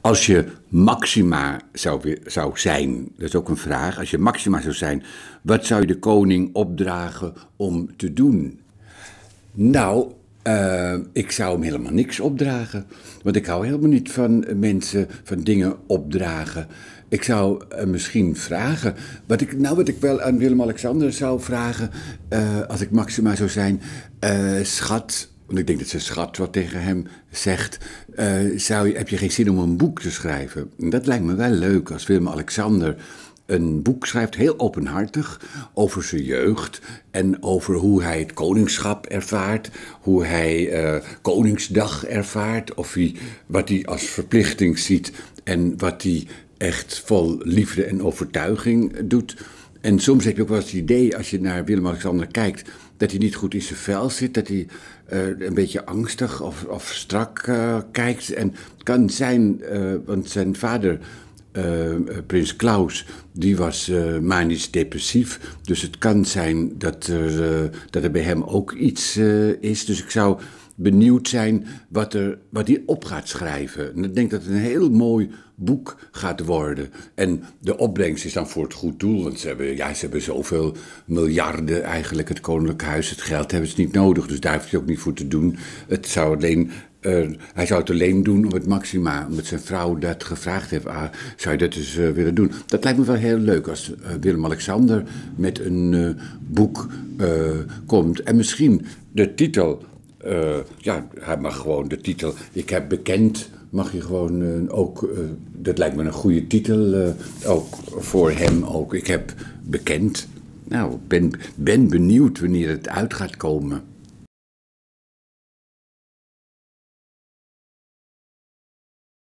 Als je Maxima zou, zou zijn, dat is ook een vraag. Als je Maxima zou zijn, wat zou je de koning opdragen om te doen? Nou, eh, ik zou hem helemaal niks opdragen. Want ik hou helemaal niet van mensen, van dingen opdragen. Ik zou eh, misschien vragen. Wat ik, nou, wat ik wel aan Willem-Alexander zou vragen. eh, als ik Maxima zou zijn. schat. Want ik denk dat ze schat wat tegen hem zegt. eh, zou heb je geen zin om een boek te schrijven? En Dat lijkt me wel leuk als Willem-Alexander een boek schrijft, heel openhartig, over zijn jeugd en over hoe hij het koningschap ervaart, hoe hij eh, Koningsdag ervaart, of wat hij als verplichting ziet en wat hij echt vol liefde en overtuiging doet. En soms heb je ook wel eens het idee, als je naar Willem-Alexander kijkt, dat hij niet goed in zijn vel zit, dat hij eh, een beetje angstig of, of strak eh, kijkt. En kan zijn, eh, want zijn vader prins Klaus, die was manisch depressief. Dus het kan zijn dat er, dat er bij hem ook iets is. Dus ik zou benieuwd zijn wat, er, wat hij op gaat schrijven. En ik denk dat het een heel mooi boek gaat worden. En de opbrengst is dan voor het goed doel. Want ze hebben, ja, ze hebben zoveel miljarden eigenlijk, het Koninklijk Huis. Het geld hebben ze niet nodig, dus daar heeft hij ook niet voor te doen. Het zou alleen eh, hij zou het alleen doen om het maxima, omdat zijn vrouw dat gevraagd heeft. Ah, zou je dat eh, willen doen? Dat lijkt me wel heel leuk als eh, Willem-Alexander met een boek komt. En misschien de titel, eh, ja, hij mag gewoon de titel. Ik heb bekend, mag je gewoon eh, ook, eh, dat lijkt me een goede titel, ook voor hem ook. Ik heb bekend. Nou, ben, ben benieuwd wanneer het uit gaat komen.